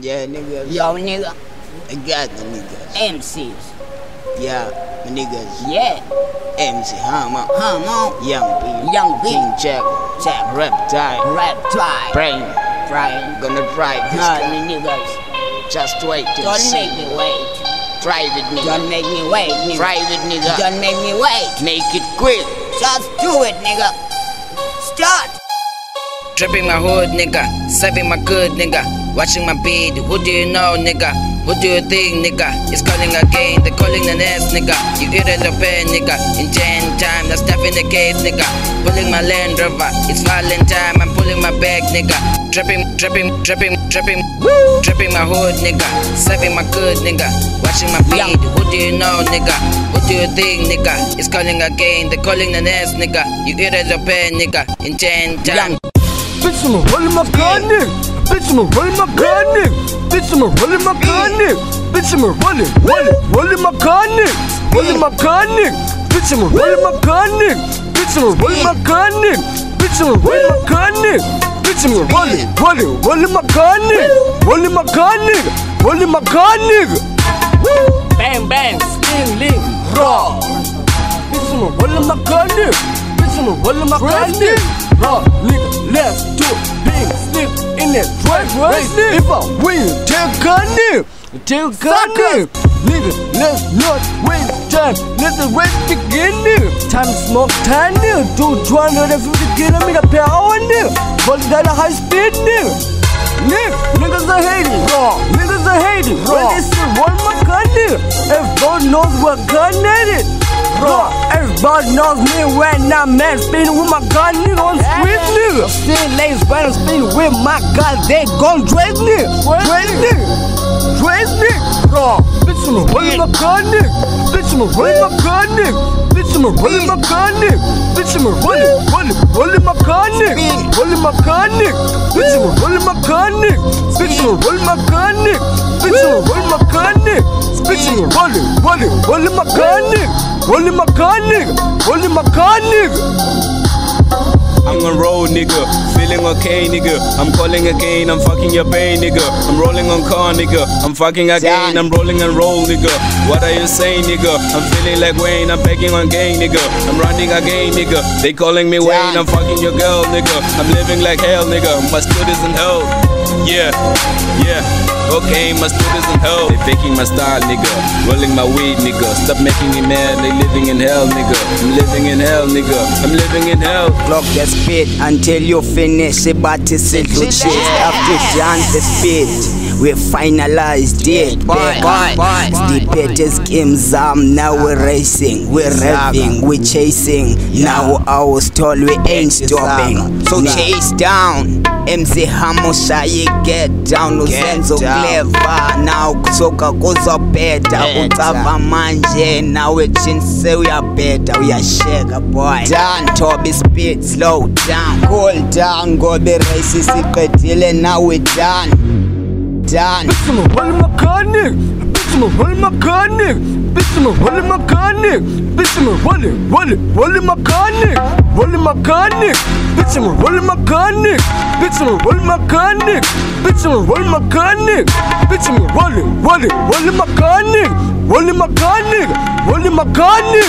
Yeah, niggas. Yo, nigga. I got the niggas. MCs. Yeah, my niggas. Yeah. MC Hammer. On. Young B. Young B. King Jack. Jack. Reptile. Rap try. Brain. Brian. Gonna drive this car. me niggas. Just wait and Don't see. make me wait. Drive it, nigga. Don't make me wait, nigga. Drive it, nigga. Don't make me wait. Make it quick. Just do it, nigga. Start. Dripping my hood, nigga. Serving my good, nigga. Watching my beat. Who do you know, nigga? Who do you think, nigga? It's calling again. They're calling the next, nigga. You eat it up, nigga. In ten time, that's stuff in the case, nigga. Pulling my Land Rover. It's Valentine. I'm pulling my bag, nigga. Dripping, dripping, dripping, dripping. Woo! Dripping my hood, nigga. Serving my good, nigga. Watching my beat. Who do you know, nigga? Who do you think, nigga? It's calling again. They're calling the next, nigga. You eat it up, nigga. In ten time. Bitch, I'ma roll in my gun, nigga. Bitch, I'ma roll in my gun, nigga. Bitch, I'ma roll in my gun, nigga. Bitch, I'ma roll it, roll it, roll in my gun, nigga. Roll in my gun, nigga. Bitch, I'ma roll in my gun, nigga. Bitch, I'ma roll in my gun, nigga. Bitch, I'ma roll in my gun, nigga. Bitch, I'ma roll it, roll it, roll in my gun, nigga. Roll in my gun, nigga. Roll in my gun, nigga. Bang, bang, skin, link, raw. Bitch, I'ma roll in my gun, nigga. Bitch, I'ma roll in my. Raw, nigga, let's do it. Big slip in that drive, right? If I win, take a nigga. Take a gun, nigga. Let's not waste time. Let the race begin, nigga. Time to smoke time, nigga. Do 250 kilometer per hour, nigga. But that a high speed, nigga. Nigga, niggas are hating, raw. Niggas are hating, raw. When they see one my gun, nigga. Everybody knows what gun it is. Raw. Everybody knows me when I'm man spinning with my gun, nigga on street, nigga. Still lanes when I'm spinning with my gun, they gon' dress, nigga. Dress, nigga. Dress, nigga. Raw. Bitch, I'ma in my gun, nigga. Bitch, I'ma in my gun, nigga. Bitch, I'ma in my gun, nigga. Bitch, I'ma roll it, roll it, roll in my gun, nigga. Roll in my gun, nigga. Bitch, I'ma in my gun, nigga. Bitch, I'ma in my gun, nigga. Bitch, I'ma roll in my gun, nigga. Bitch, I'ma it, roll it, roll in my gun, nigga. Roll my gun, nigga. Roll my gun, nigga. I'm on road, nigga. Feeling okay, nigga. I'm calling again. I'm fucking your pain, nigga. I'm rolling on car, nigga. I'm fucking again. I'm rolling and roll, nigga. What are you saying, nigga? I'm feeling like Wayne. I'm begging on gang, nigga. I'm running again, nigga. They calling me Wayne. I'm fucking your girl, nigga. I'm living like hell, nigga. My studies in hell. Yeah, yeah. Okay, my studies in hell. They faking my style, nigga. Rolling my weed, nigga. Stop making me mad. They living in hell, nigga. I'm living in hell, nigga. I'm living in hell. Clock the speed until you finish it, but it's a to chase. After done the speed, we finalized it. The biggest games um now we're racing, we're revving, we're chasing. Now our stall we ain't stopping. So chase down. MC Hamo shaye get down. Usenzo clever. Now kusoka kuzobheda ucava manje. Nawe chinse uyabheda uyasheka boy. Down Toby speed slow down. Cool down. Ngobe race siqedile. Now we done done Bitch, I'ma roll in my gun, nigga. Bitch, I'ma roll in my gun, nigga. Bitch, I'ma in my gun, nigga. Bitch, I'ma roll it, roll it, roll in my gun, nigga. Roll in my gun, nigga. Bitch, I'ma roll in my gun, nigga. Bitch, I'ma in my gun, nigga. Bitch, I'ma in my gun, nigga. Bitch, I'ma roll it, roll it, roll in my gun, nigga. Roll in my gun, nigga. Roll in my gun, nigga.